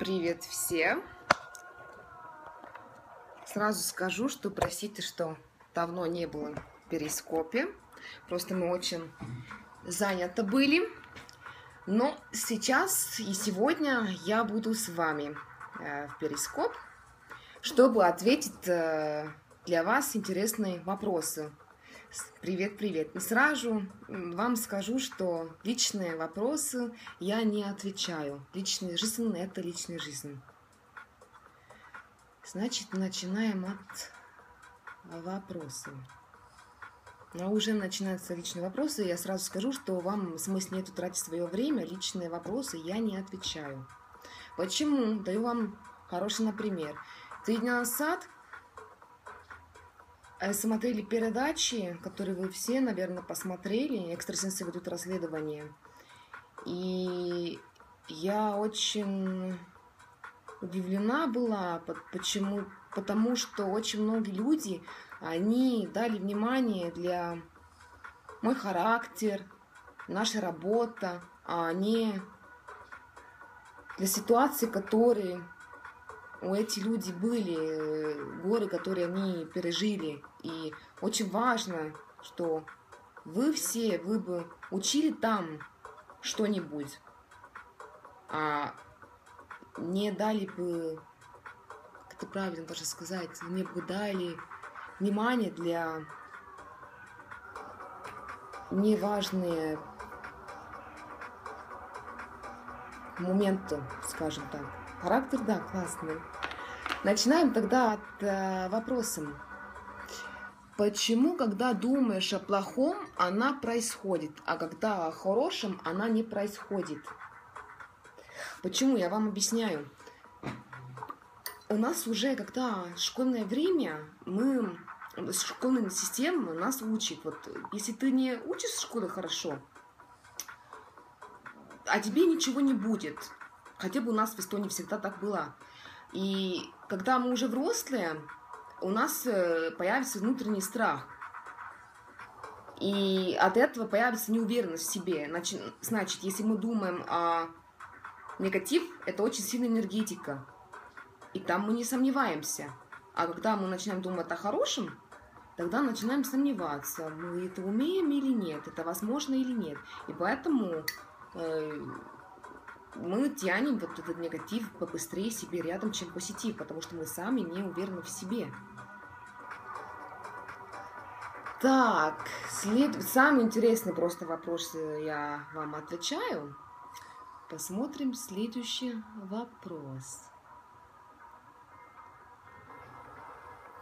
Привет всем! Сразу скажу, что простите, что давно не было в перископе. Просто мы очень заняты были. Но сейчас и сегодня я буду с вами э, в перископ, чтобы ответить э, для вас интересные вопросы. Привет, привет. И сразу вам скажу, что личные вопросы я не отвечаю. Личная жизнь – это личная жизнь. Значит, начинаем от вопросов. Но уже начинаются личные вопросы. Я сразу скажу, что вам смысл нету тратить свое время. Личные вопросы я не отвечаю. Почему? Даю вам хороший например. Три дня назад – смотрели передачи, которые вы все, наверное, посмотрели. Экстрасенсы ведут расследование. И я очень удивлена была, почему, потому что очень многие люди, они дали внимание для мой характер, наша работа, а не для ситуации, которые у эти люди были, э, горы, которые они пережили. И очень важно, что вы все, вы бы учили там что-нибудь, а не дали бы, как это правильно даже сказать, не бы дали внимание для неважные моменты, скажем так. Характер, да, классный. Начинаем тогда от э, вопроса. Почему, когда думаешь о плохом, она происходит, а когда о хорошем, она не происходит? Почему? Я вам объясняю. У нас уже, когда школьное время, мы школьная система нас учит. Вот если ты не учишь в школе хорошо, а тебе ничего не будет. Хотя бы у нас в Эстонии всегда так было. И когда мы уже взрослые, у нас э, появится внутренний страх. И от этого появится неуверенность в себе. Значит, если мы думаем о негатив, это очень сильная энергетика. И там мы не сомневаемся. А когда мы начинаем думать о хорошем, тогда начинаем сомневаться, мы это умеем или нет, это возможно или нет. И поэтому э, мы тянем вот этот негатив побыстрее себе рядом, чем позитив, потому что мы сами не уверены в себе. Так, след... самый интересный просто вопрос я вам отвечаю. Посмотрим следующий вопрос.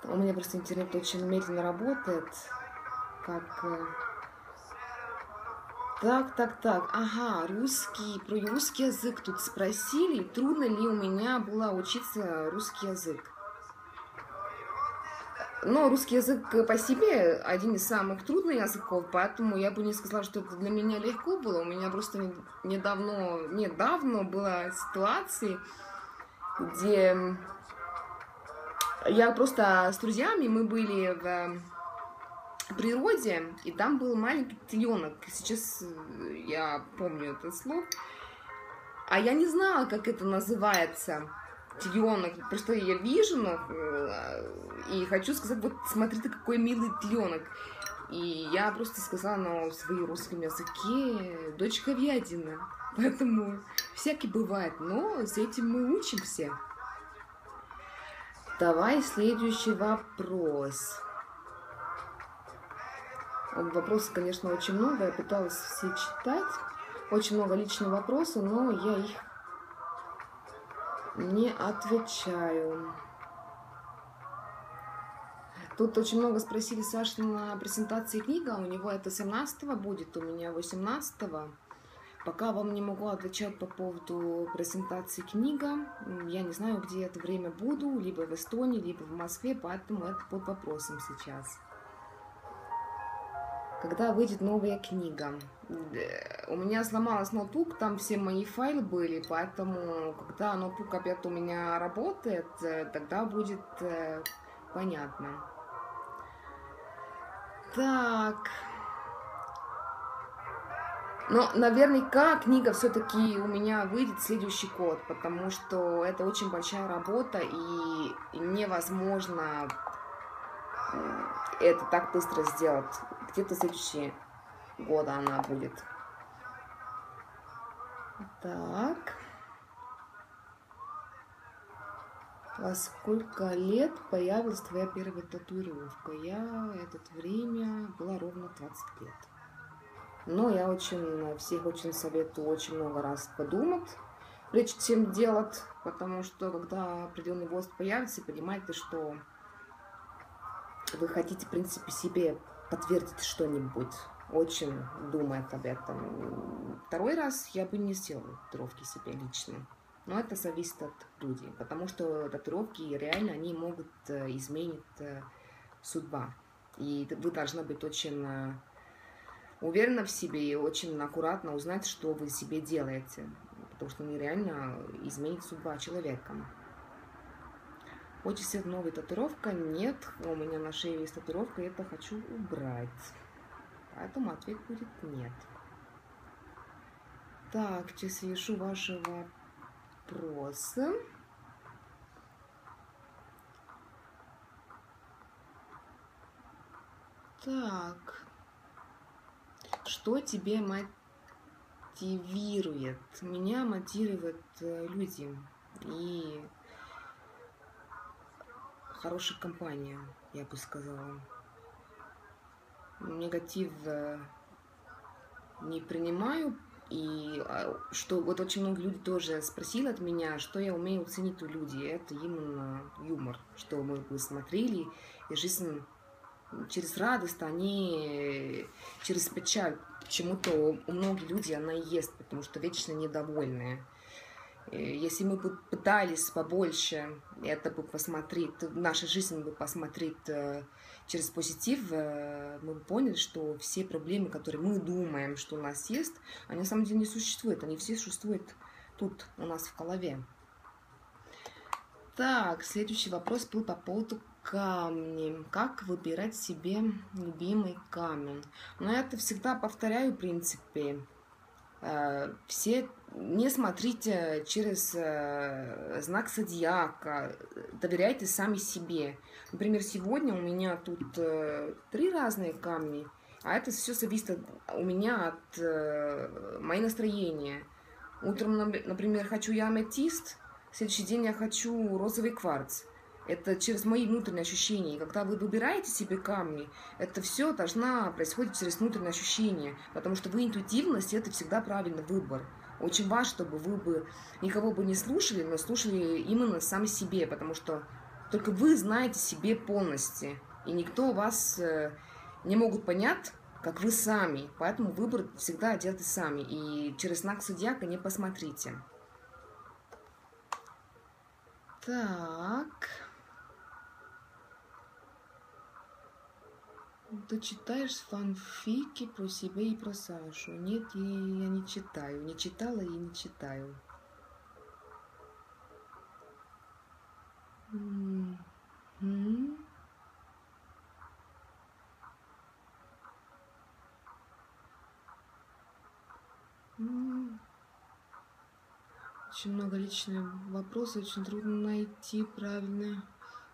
У меня просто интернет очень медленно работает, как э, так, так, так. Ага, русский, про русский язык тут спросили, трудно ли у меня было учиться русский язык. Но русский язык по себе один из самых трудных языков, поэтому я бы не сказала, что это для меня легко было. У меня просто недавно, недавно была ситуация, где я просто с друзьями, мы были в природе, и там был маленький теленок. Сейчас э, я помню это слово. А я не знала, как это называется. Теленок. Просто я вижу, но, э, и хочу сказать, вот смотрите, какой милый теленок. И я просто сказала на своем русском языке дочка Вядина. Поэтому всякий бывает, но с этим мы учимся. Давай следующий вопрос. Вопросов, конечно, очень много. Я пыталась все читать. Очень много личных вопросов, но я их не отвечаю. Тут очень много спросили Саши на презентации книга. У него это 17 будет, у меня 18 -го. Пока вам не могу отвечать по поводу презентации книга. Я не знаю, где это время буду, либо в Эстонии, либо в Москве, поэтому это под вопросом сейчас когда выйдет новая книга. У меня сломалась ноутбук, там все мои файлы были, поэтому когда ноутбук опять у меня работает, э, тогда будет э, понятно. Так. Но наверняка книга все-таки у меня выйдет следующий год, потому что это очень большая работа и невозможно это так быстро сделать. Где-то следующие года она будет. Так. Во сколько лет появилась твоя первая татуировка? Я это время была ровно 20 лет. Но я очень, всех очень советую очень много раз подумать, прежде чем делать, потому что когда определенный возраст появится, понимаете, что вы хотите, в принципе, себе подтвердить что-нибудь, очень думает об этом. Второй раз я бы не сделала татуировки себе лично. Но это зависит от людей, потому что татуировки реально, они могут э, изменить э, судьба. И вы должны быть очень э, уверена в себе и очень аккуратно узнать, что вы себе делаете, потому что они реально изменит судьба человека. Хочется себе новая татуировка? Нет, у меня на шее есть татуировка, это хочу убрать. Поэтому ответ будет нет. Так, сейчас решу ваши вопросы. Так. Что тебе мотивирует? Меня мотивируют э, люди и хорошая компания, я бы сказала. Негатив э, не принимаю, и а, что вот очень много людей тоже спросили от меня, что я умею ценить у людей. Это именно юмор, что мы бы смотрели, и жизнь через радость, они через печаль. Почему-то у многих людей она и есть, потому что вечно недовольные. Если мы бы пытались побольше это бы посмотреть, наша жизнь бы посмотреть э, через позитив, э, мы бы поняли, что все проблемы, которые мы думаем, что у нас есть, они на самом деле не существуют. Они все существуют тут, у нас в голове. Так, следующий вопрос был по поводу камни. Как выбирать себе любимый камень? Но это всегда повторяю, в принципе. Э, все не смотрите через э, знак зодиака, доверяйте сами себе. Например, сегодня у меня тут э, три разные камни, а это все зависит у меня от моего настроения. Утром, например, хочу я аметист, следующий день я хочу розовый кварц. Это через мои внутренние ощущения. И когда вы выбираете себе камни, это все должна происходить через внутренние ощущения. Потому что вы интуитивность, это всегда правильный выбор. Очень важно, чтобы вы бы никого бы не слушали, но слушали именно сами себе, потому что только вы знаете себе полностью. И никто вас э, не могут понять, как вы сами. Поэтому выбор всегда делайте сами. И через знак зодиака не посмотрите. Так. Ты читаешь фанфики про себя и про Сашу? Нет, я не читаю. Не читала и не читаю. Очень много личных вопросов, очень трудно найти правильный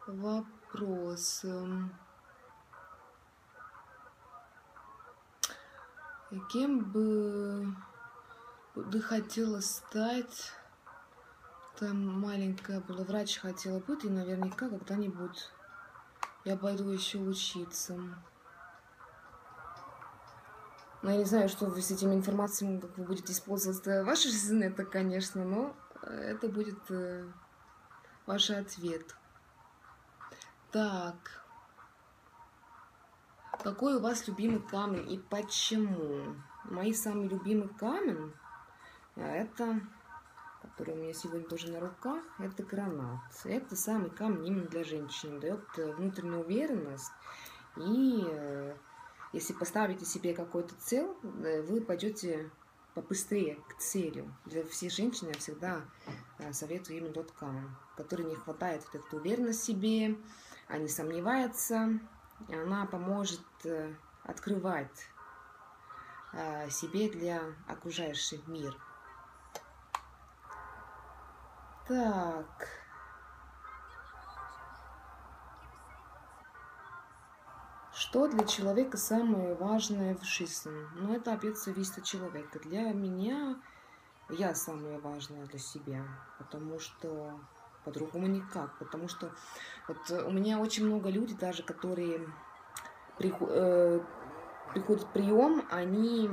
вопрос. Кем бы ты хотела стать? Там маленькая была, врач хотела быть, и наверняка когда-нибудь я пойду еще учиться. Но я не знаю, что вы с этими информациями, как вы будете использовать в вашей жизни, это, конечно, но это будет э, ваш ответ. Так. Какой у вас любимый камень и почему? Мои самые любимые камень, а это, который у меня сегодня тоже на руках, это гранат. Это самый камень именно для женщин. Дает э, внутреннюю уверенность. И э, если поставите себе какой-то цель, э, вы пойдете побыстрее к цели. Для всех женщин я всегда советую именно тот камень, который не хватает вот этой уверенности в себе, они сомневаются, она поможет э, открывать э, себе для окружающий мир. Так. Что для человека самое важное в жизни? Ну, это опять зависит от человека. Для меня я самое важное для себя, потому что по-другому никак. Потому что вот у меня очень много людей, даже которые приход, э, приходят в прием, они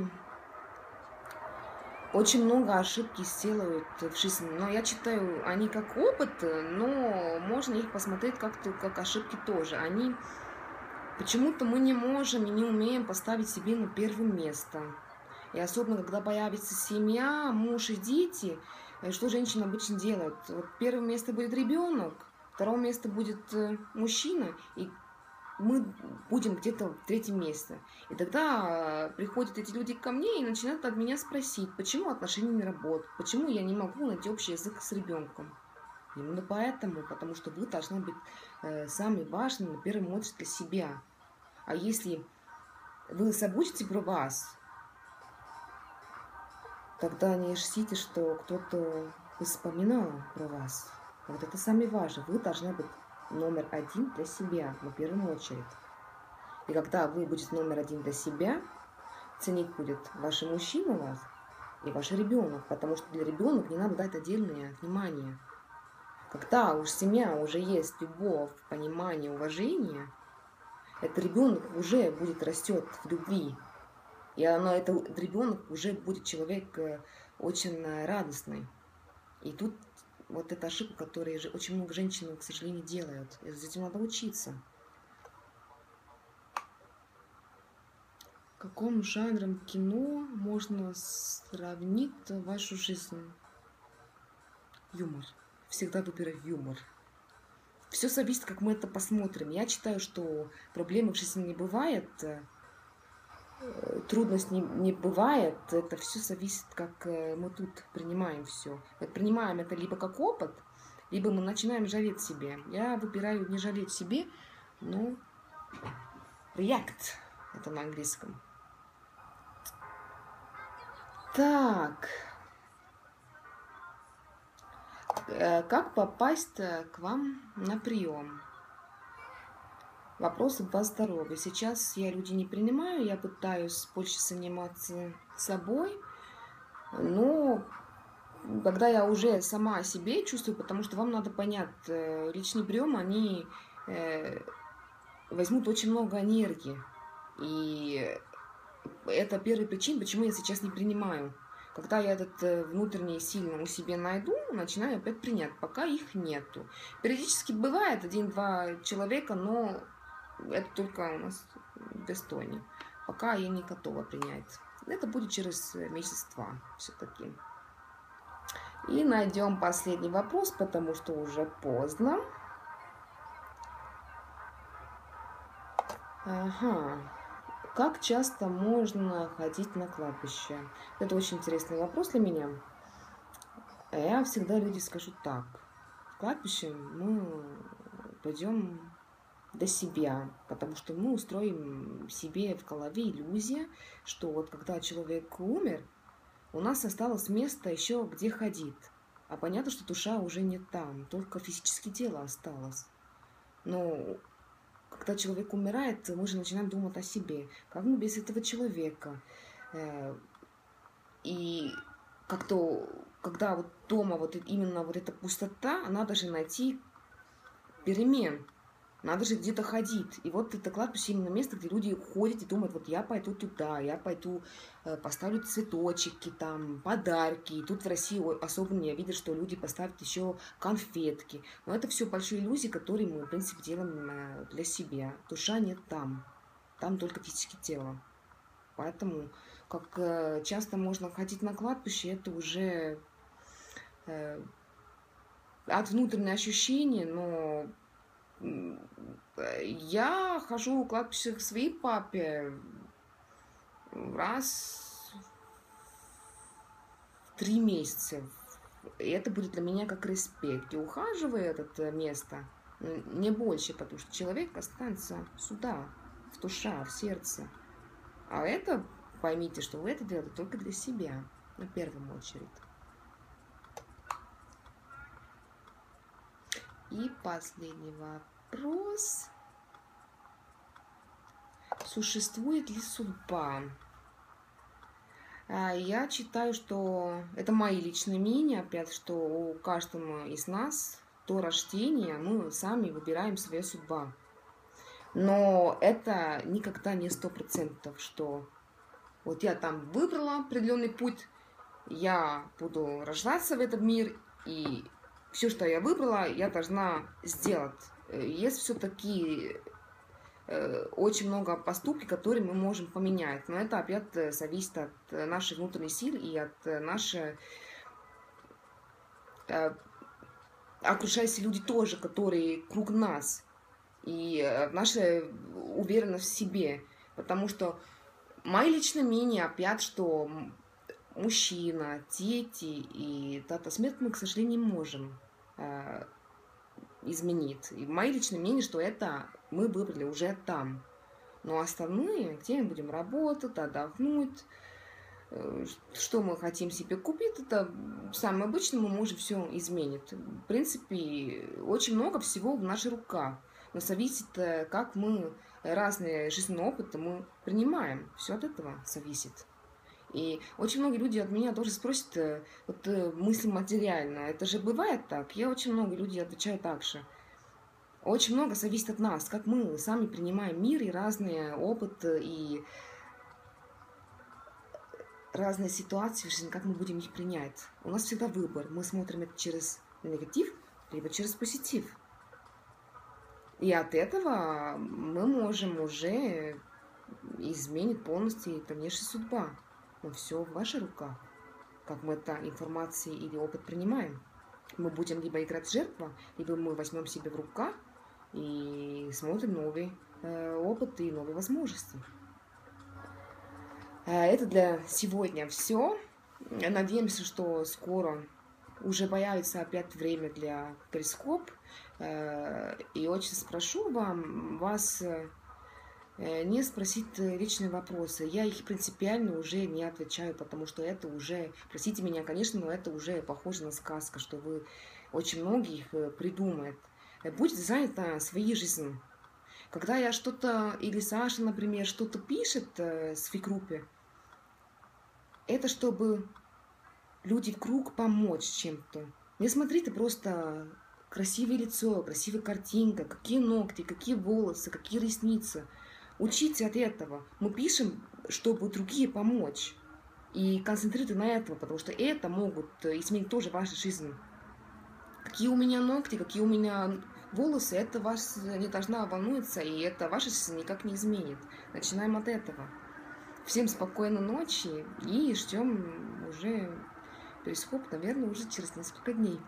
очень много ошибки сделают в жизни. Но я читаю, они как опыт, но можно их посмотреть как-то как ошибки тоже. Они почему-то мы не можем и не умеем поставить себе на первое место. И особенно, когда появится семья, муж и дети, э, что женщина обычно делает? Вот первое место будет ребенок, второе место будет э, мужчина, и мы будем где-то в третьем месте. И тогда э, приходят эти люди ко мне и начинают от меня спросить, почему отношения не работают, почему я не могу найти общий язык с ребенком. Именно поэтому, потому что вы должны быть э, самый важный на первом очередь для себя. А если вы забудете про вас, тогда не ждите, что кто-то вспоминал про вас. Вот это самое важное. Вы должны быть номер один для себя на первую очередь. И когда вы будете номер один для себя, ценить будет ваш мужчина вас и ваш ребенок, потому что для ребенка не надо дать отдельное внимание. Когда уж семья уже есть любовь, понимание, уважение, этот ребенок уже будет растет в любви. И оно, этот ребенок уже будет человек э, очень э, радостный. И тут вот эта ошибка, которую очень много женщин, к сожалению, делают. И за этим надо учиться. Каким жанром кино можно сравнить вашу жизнь? Юмор. Всегда выбираю юмор. Все зависит, как мы это посмотрим. Я считаю, что проблемы в жизни не бывает, Э, трудность не, не бывает, это все зависит, как э, мы тут принимаем все. Вот принимаем это либо как опыт, либо мы начинаем жалеть себе. Я выбираю не жалеть себе, но react, это на английском. Так. Э, как попасть к вам на прием? Вопросы по здоровью. Сейчас я люди не принимаю, я пытаюсь больше заниматься собой, но когда я уже сама себе чувствую, потому что вам надо понять, э, личный прием, они э, возьмут очень много энергии. И это первая причина, почему я сейчас не принимаю. Когда я этот э, внутренний сильно у себя найду, начинаю опять принять, пока их нету. Периодически бывает один-два человека, но это только у нас в Эстонии. Пока я не готова принять. Это будет через месяц-два все-таки. И найдем последний вопрос, потому что уже поздно. Ага. Как часто можно ходить на кладбище? Это очень интересный вопрос для меня. Я всегда люди скажу так. Кладбище мы пойдем до себя, потому что мы устроим себе в голове иллюзия, что вот когда человек умер, у нас осталось место еще где ходить. А понятно, что душа уже не там, только физическое тело осталось. Но когда человек умирает, мы же начинаем думать о себе. Как мы без этого человека? Э, и как-то, когда вот дома вот именно вот эта пустота, она даже найти перемен. Надо же где-то ходить. И вот это кладбище именно место, где люди ходят и думают, вот я пойду туда, я пойду э, поставлю цветочки, там, подарки. И тут в России особенно я видел, что люди поставят еще конфетки. Но это все большие иллюзии, которые мы, в принципе, делаем э, для себя. Душа нет там. Там только физическое тело. Поэтому, как э, часто можно ходить на кладбище, это уже от внутреннего ощущения, но я хожу в кладбище к своей папе раз в три месяца. И это будет для меня как респект. И ухаживаю это место не больше, потому что человек останется сюда, в душа, в сердце. А это поймите, что вы это делаете только для себя, на первую очередь. И последний вопрос. Существует ли судьба? А, я считаю, что это мои личные мнения, опять, что у каждого из нас до рождения мы сами выбираем свою судьбу. Но это никогда не сто процентов, что вот я там выбрала определенный путь, я буду рождаться в этот мир, и все, что я выбрала, я должна сделать. Э, есть все-таки э, очень много поступки, которые мы можем поменять. Но это опять э, зависит от нашей внутренней силы и от нашей окружающие люди тоже, которые круг нас. И наша уверенность в себе. Потому что мое личное мнение опять, что мужчина, дети и дата смерти мы, к сожалению, не можем э, изменить. И мое личное мнение, что это мы выбрали уже там. Но остальные, где мы будем работать, отдохнуть, э, что мы хотим себе купить, это самое обычное, мы можем все изменить. В принципе, очень много всего в наших руках. Но зависит, э, как мы разные жизненные опыты мы принимаем. Все от этого зависит. И очень многие люди от меня тоже спросят, э, вот э, мысли материально, это же бывает так? Я очень много людей отвечаю так же. Очень много зависит от нас, как мы сами принимаем мир и разные опыты, и разные ситуации в жизни, как мы будем их принять. У нас всегда выбор. Мы смотрим это через негатив, либо через позитив. И от этого мы можем уже изменить полностью это внешняя судьба. Но все в ваших руках. Как мы это информации или опыт принимаем. Мы будем либо играть в жертву, либо мы возьмем себе в руках и смотрим новый э, опыт и новые возможности. Э, это для сегодня все. Надеемся, что скоро уже появится опять время для перископ. Э, и очень спрошу вам, вас э, не спросить личные вопросы. Я их принципиально уже не отвечаю, потому что это уже, простите меня, конечно, но это уже похоже на сказку, что вы очень многих э, придумает. Будьте заняты своей жизнью. Когда я что-то, или Саша, например, что-то пишет в своей группе, это чтобы люди в круг помочь чем-то. Не смотрите просто красивое лицо, красивая картинка, какие ногти, какие волосы, какие ресницы. Учите от этого. Мы пишем, чтобы другие помочь. И концентрируйте на этом, потому что это могут изменить тоже вашу жизнь. Какие у меня ногти, какие у меня волосы, это вас не должна волнуется, и это ваша жизнь никак не изменит. Начинаем от этого. Всем спокойной ночи и ждем уже перископ, наверное, уже через несколько дней.